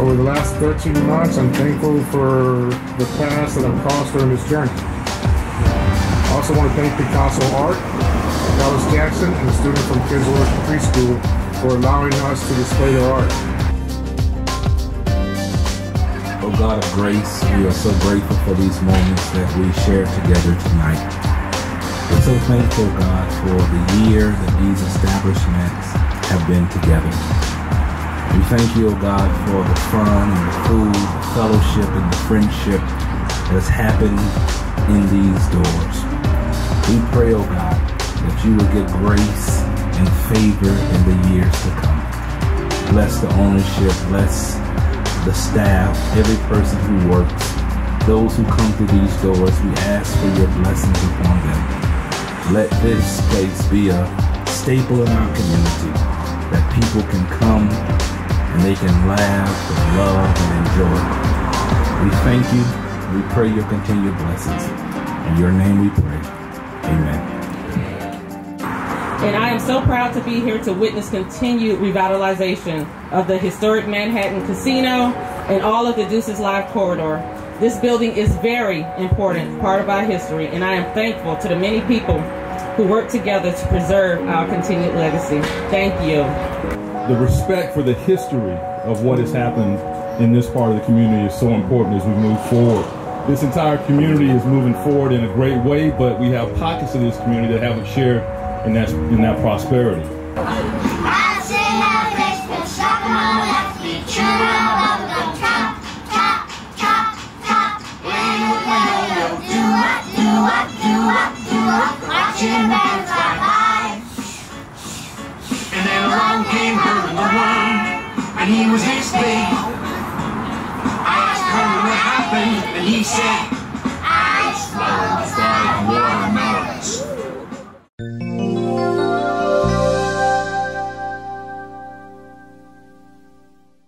over the last 13 months. I'm thankful for the past that I've crossed during this journey. I also want to thank Picasso Art, Dallas Jackson, and the student from Kidz World Preschool for allowing us to display their art. Oh God of grace, we are so grateful for these moments that we share together tonight. We're so thankful, God, for the year that these establishments have been together. We thank you, oh God, for the fun and the food, the fellowship and the friendship that has happened in these doors. We pray, oh God, that you will give grace and favor in the years to come. Bless the ownership, bless the staff, every person who works, those who come through these doors, we ask for your blessings upon them. Let this place be a staple in our community that people can come and they can laugh and love and enjoy. We thank you. We pray your continued blessings. In your name we pray. Amen. And I am so proud to be here to witness continued revitalization of the historic Manhattan Casino and all of the Deuces Live corridor. This building is very important part of our history, and I am thankful to the many people who work together to preserve our continued legacy. Thank you. The respect for the history of what has happened in this part of the community is so important as we move forward. This entire community is moving forward in a great way, but we have pockets of this community that haven't shared in that, in that prosperity. Then along came Herman the Worm, and he was this big. I asked Herman what happened, and he said,